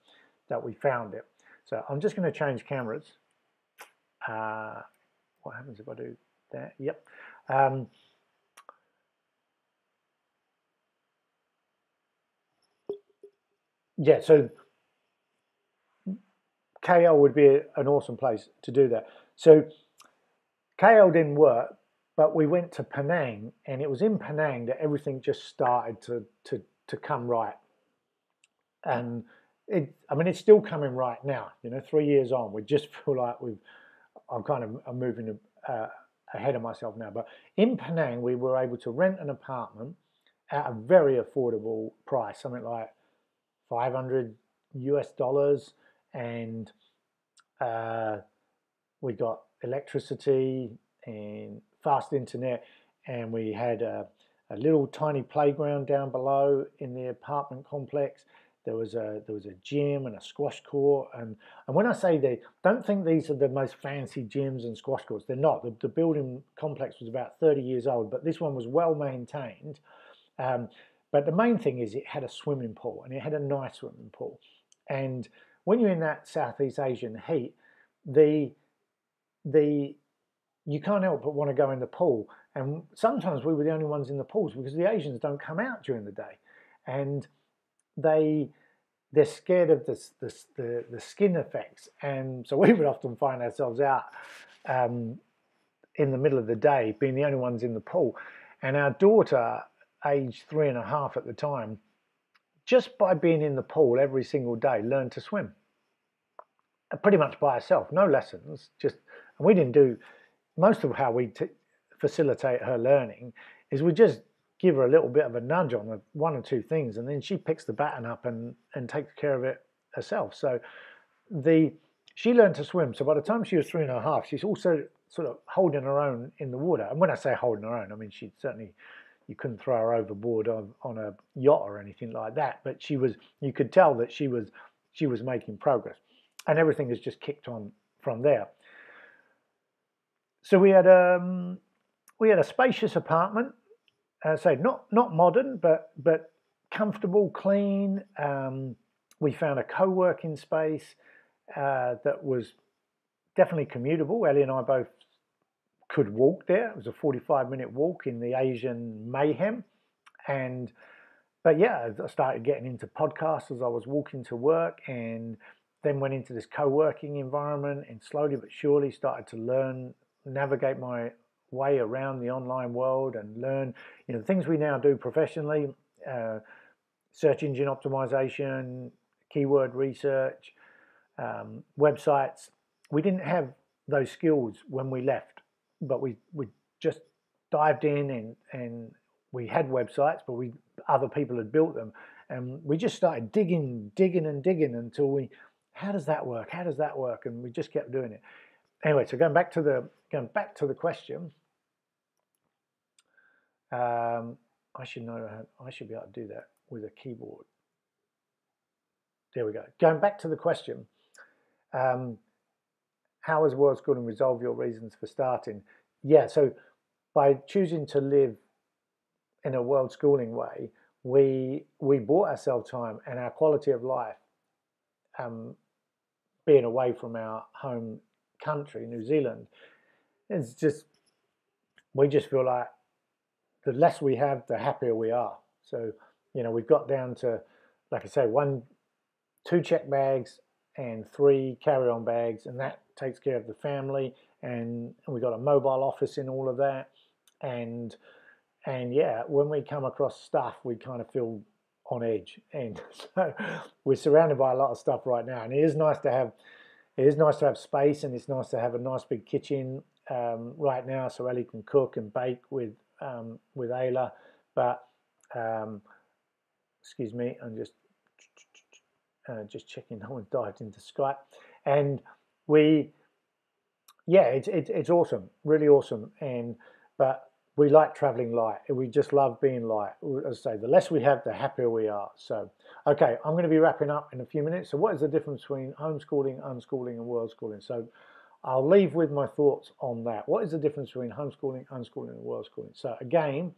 that we found it. So I'm just going to change cameras. Uh, what happens if I do that? Yep. Um, yeah, so KL would be an awesome place to do that. So KL didn't work, but we went to Penang, and it was in Penang that everything just started to to to come right. And it, I mean, it's still coming right now. You know, three years on, we just feel like we've. I'm kind of I'm moving uh, ahead of myself now, but in Penang, we were able to rent an apartment at a very affordable price, something like 500 US dollars, and uh, we got electricity and fast internet, and we had a, a little tiny playground down below in the apartment complex. There was a there was a gym and a squash court, and and when I say they, don't think these are the most fancy gyms and squash courts. They're not. The, the building complex was about 30 years old, but this one was well maintained. Um, but the main thing is it had a swimming pool, and it had a nice swimming pool. And when you're in that Southeast Asian heat, the the you can't help but want to go in the pool. And sometimes we were the only ones in the pools because the Asians don't come out during the day, and they they're scared of the, the, the, the skin effects. And so we would often find ourselves out um, in the middle of the day, being the only ones in the pool. And our daughter, aged three and a half at the time, just by being in the pool every single day, learned to swim. Uh, pretty much by herself, no lessons. Just and we didn't do most of how we facilitate her learning is we just give her a little bit of a nudge on one or two things, and then she picks the baton up and and takes care of it herself. So the she learned to swim. So by the time she was three and a half, she's also sort of holding her own in the water. And when I say holding her own, I mean she certainly you couldn't throw her overboard on, on a yacht or anything like that. But she was you could tell that she was she was making progress, and everything has just kicked on from there. So we had um, we had a spacious apartment uh, say not not modern, but but comfortable, clean. Um, we found a co-working space uh, that was definitely commutable. Ellie and I both could walk there. It was a 45 minute walk in the Asian mayhem. And, but yeah, I started getting into podcasts as I was walking to work and then went into this co working environment and slowly but surely started to learn, navigate my way around the online world and learn you know things we now do professionally uh, search engine optimization keyword research um, websites we didn't have those skills when we left but we we just dived in and and we had websites but we other people had built them and we just started digging digging and digging until we how does that work how does that work and we just kept doing it anyway so going back to the going back to the question um, I should know how, I should be able to do that with a keyboard. There we go. Going back to the question, um, how has World Schooling resolve your reasons for starting? Yeah, so by choosing to live in a world schooling way, we we bought ourselves time and our quality of life, um, being away from our home country, New Zealand, it's just we just feel like the less we have, the happier we are. So, you know, we've got down to, like I say, one, two check bags and three carry-on bags, and that takes care of the family. And we've got a mobile office in all of that, and and yeah, when we come across stuff, we kind of feel on edge. And so we're surrounded by a lot of stuff right now, and it is nice to have. It is nice to have space, and it's nice to have a nice big kitchen um, right now, so Ellie can cook and bake with um, with Ayla, but um, excuse me, I'm just uh, just checking no one dived into Skype, and we, yeah, it's it's it's awesome, really awesome, and but we like traveling light. We just love being light. As I say, the less we have, the happier we are. So, okay, I'm going to be wrapping up in a few minutes. So, what is the difference between homeschooling, unschooling, and world schooling? So, I'll leave with my thoughts on that. What is the difference between homeschooling, unschooling, and world schooling? So again,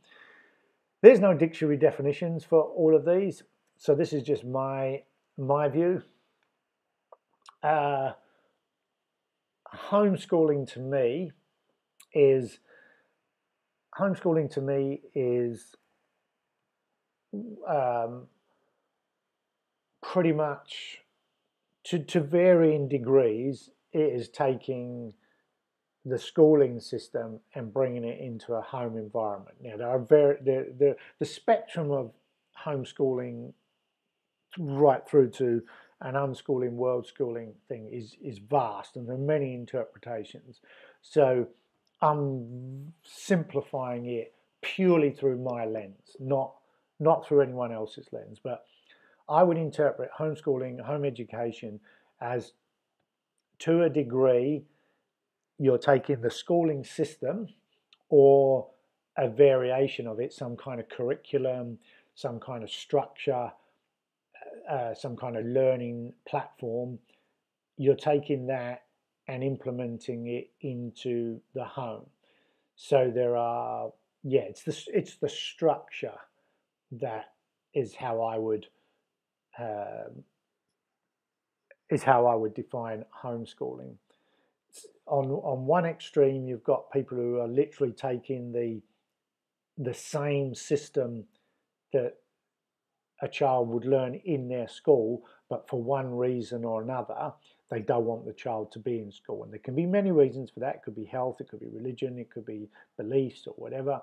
there's no dictionary definitions for all of these. So this is just my my view. Uh, homeschooling to me is homeschooling to me is um, pretty much to, to varying degrees it is taking the schooling system and bringing it into a home environment. Now, there are very the the, the spectrum of homeschooling right through to an unschooling, world schooling thing is is vast, and there are many interpretations. So I'm simplifying it purely through my lens, not not through anyone else's lens. But I would interpret homeschooling, home education, as to a degree, you're taking the schooling system or a variation of it, some kind of curriculum, some kind of structure, uh, some kind of learning platform, you're taking that and implementing it into the home. So there are, yeah, it's the it's the structure that is how I would um, is how I would define homeschooling. On on one extreme, you've got people who are literally taking the the same system that a child would learn in their school, but for one reason or another, they don't want the child to be in school. And there can be many reasons for that. It could be health, it could be religion, it could be beliefs or whatever.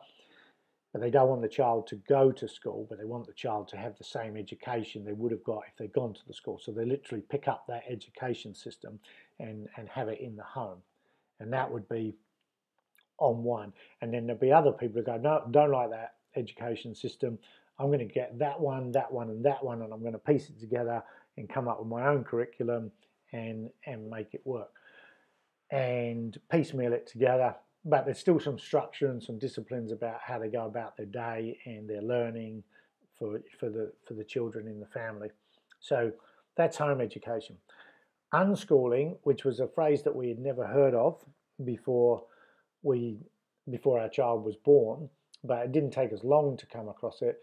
But they don't want the child to go to school, but they want the child to have the same education they would have got if they'd gone to the school. So they literally pick up that education system and, and have it in the home. And that would be on one. And then there'll be other people who go, no, don't like that education system. I'm going to get that one, that one, and that one, and I'm going to piece it together and come up with my own curriculum and and make it work and piecemeal it together. But there's still some structure and some disciplines about how they go about their day and their learning for for the for the children in the family. So that's home education. Unschooling, which was a phrase that we had never heard of before we before our child was born, but it didn't take us long to come across it.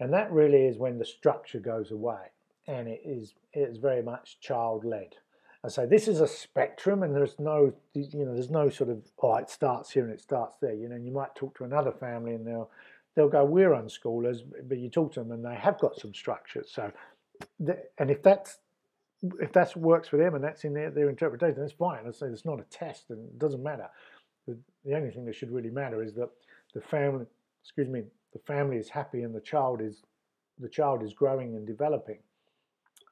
And that really is when the structure goes away and it is it is very much child led. I say this is a spectrum, and there's no, you know, there's no sort of, oh, it starts here and it starts there. You know, you might talk to another family, and they'll they'll go, we're unschoolers, but you talk to them, and they have got some structure. So, and if that's if that works for them and that's in their, their interpretation, that's fine. I say it's not a test, and it doesn't matter. The, the only thing that should really matter is that the family, excuse me, the family is happy and the child is the child is growing and developing,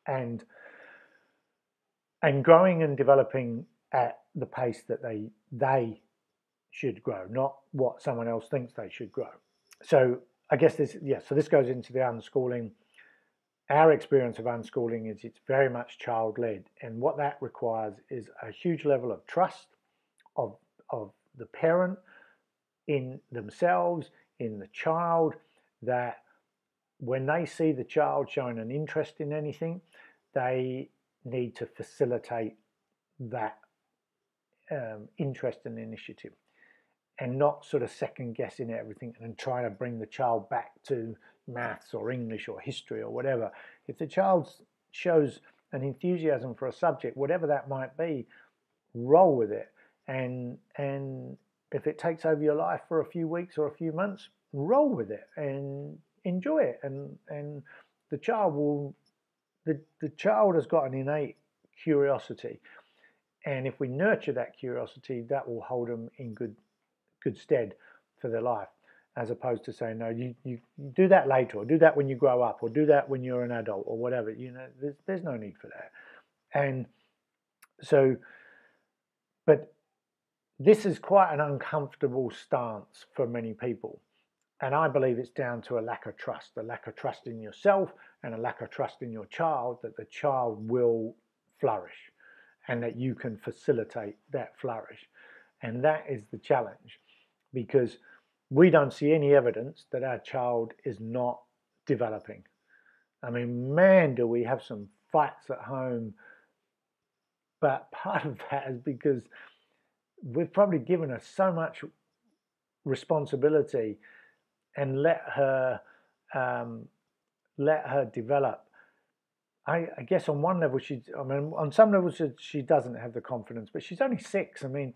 and and growing and developing at the pace that they they should grow, not what someone else thinks they should grow. So I guess this yeah, so this goes into the unschooling. Our experience of unschooling is it's very much child led, and what that requires is a huge level of trust of of the parent in themselves, in the child, that when they see the child showing an interest in anything, they need to facilitate that um, interest and initiative and not sort of second guessing everything and trying to bring the child back to maths or English or history or whatever. If the child shows an enthusiasm for a subject, whatever that might be, roll with it. And and if it takes over your life for a few weeks or a few months, roll with it and enjoy it. And and the child will the, the child has got an innate curiosity. And if we nurture that curiosity, that will hold them in good good stead for their life, as opposed to saying, no, you, you do that later, or do that when you grow up, or do that when you're an adult, or whatever. You know, there's, there's no need for that. And so, but this is quite an uncomfortable stance for many people. And I believe it's down to a lack of trust, a lack of trust in yourself and a lack of trust in your child that the child will flourish and that you can facilitate that flourish. And that is the challenge because we don't see any evidence that our child is not developing. I mean, man, do we have some fights at home. But part of that is because we've probably given her so much responsibility and let her um, let her develop. I, I, guess on one level she, I mean, on some levels she, she, doesn't have the confidence, but she's only six. I mean,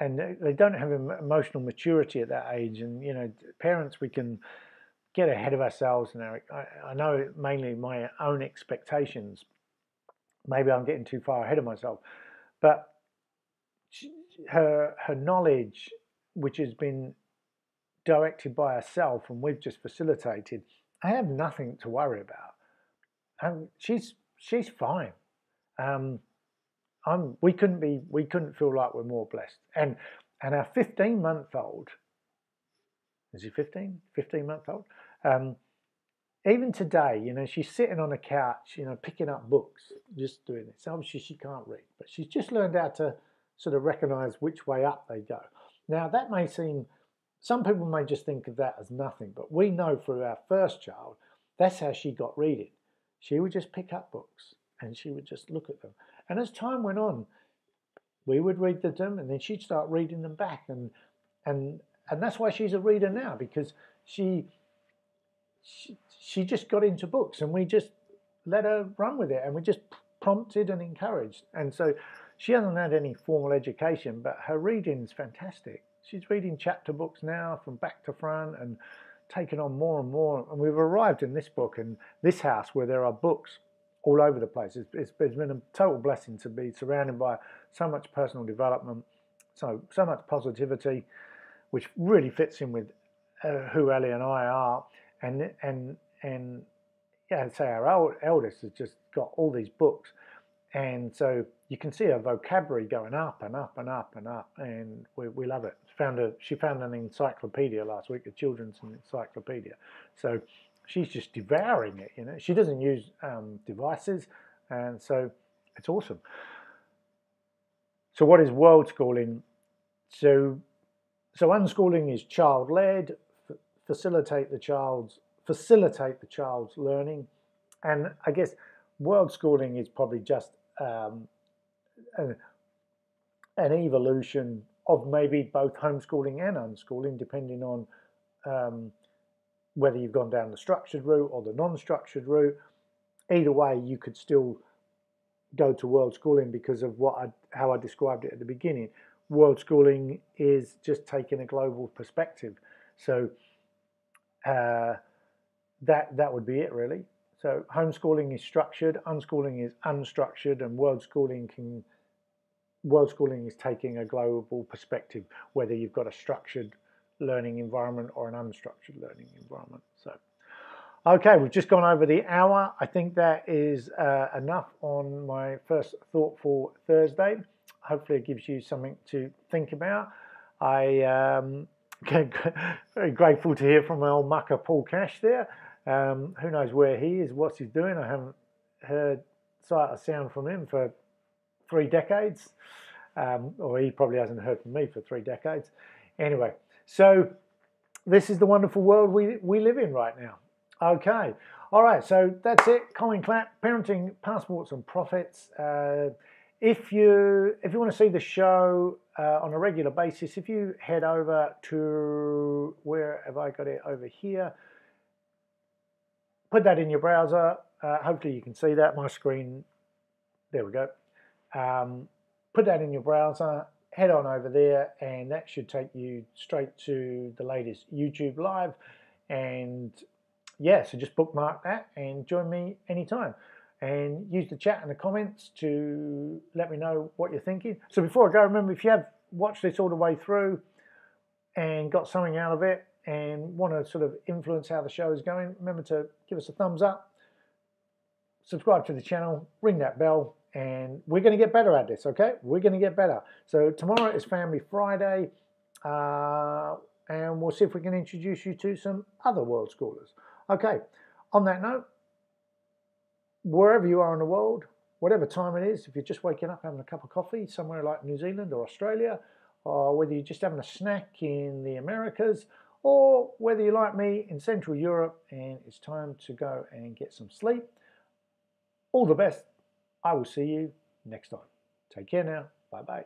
and they don't have emotional maturity at that age. And you know, parents, we can get ahead of ourselves. And I, I know mainly my own expectations. Maybe I'm getting too far ahead of myself, but her her knowledge, which has been directed by herself and we've just facilitated, I have nothing to worry about. And she's she's fine. Um, I'm, we couldn't be we couldn't feel like we're more blessed. And and our 15 month old, is he 15? 15 month old? Um, even today, you know, she's sitting on a couch, you know, picking up books, just doing this. Obviously, she can't read, but she's just learned how to sort of recognize which way up they go. Now, that may seem, some people may just think of that as nothing, but we know through our first child, that's how she got reading. She would just pick up books and she would just look at them. And as time went on, we would read them and then she'd start reading them back. And, and, and that's why she's a reader now because she, she, she just got into books and we just let her run with it and we just prompted and encouraged. And so she hasn't had any formal education, but her reading's fantastic. She's reading chapter books now from back to front and taken on more and more. And we've arrived in this book and this house where there are books all over the place. It's, it's, it's been a total blessing to be surrounded by so much personal development, so so much positivity, which really fits in with uh, who Ellie and I are. And and and yeah, I'd say our eldest has just got all these books, and so you can see her vocabulary going up and up and up and up, and we, we love it. Found a, she found an encyclopedia last week, a children's encyclopedia. So she's just devouring it. You know, she doesn't use um, devices, and so it's awesome. So what is world schooling? So so unschooling is child led, facilitate the child's facilitate the child's learning, and I guess world schooling is probably just um, an, an evolution of maybe both homeschooling and unschooling, depending on um, whether you've gone down the structured route or the non-structured route. Either way, you could still go to world schooling because of what I, how I described it at the beginning. World schooling is just taking a global perspective. So uh, that that would be it really. So homeschooling is structured, unschooling is unstructured, and world schooling can world schooling is taking a global perspective, whether you've got a structured learning environment or an unstructured learning environment. So, okay, we've just gone over the hour. I think that is uh, enough on my first thought for Thursday. Hopefully, it gives you something to think about. I um, very grateful to hear from my old mucker Paul Cash there. Um, who knows where he is, what he's doing? I haven't heard sight or sound from him for three decades, um, or he probably hasn't heard from me for three decades. Anyway, so this is the wonderful world we, we live in right now. Okay, all right, so that's it. Colin Clapp, Parenting Passports and Profits. Uh, if you if you want to see the show uh, on a regular basis, if you head over to where have I got it over here? Put that in your browser. Uh, hopefully you can see that. My screen. There we go. Um, put that in your browser, head on over there, and that should take you straight to the latest YouTube Live. And yeah, so just bookmark that and join me anytime. And use the chat and the comments to let me know what you're thinking. So before I go, remember if you have watched this all the way through and got something out of it and want to sort of influence how the show is going, remember to give us a thumbs up, subscribe to the channel, ring that bell, and we're going to get better at this, okay? We're going to get better. So tomorrow is Family Friday, uh, and we'll see if we can introduce you to some other world schoolers. Okay, on that note, wherever you are in the world, whatever time it is, if you're just waking up having a cup of coffee somewhere like New Zealand or Australia, or whether you're just having a snack in the Americas, or whether you're like me in Central Europe and it's time to go and get some sleep, all the best I will see you next time. Take care now. Bye bye.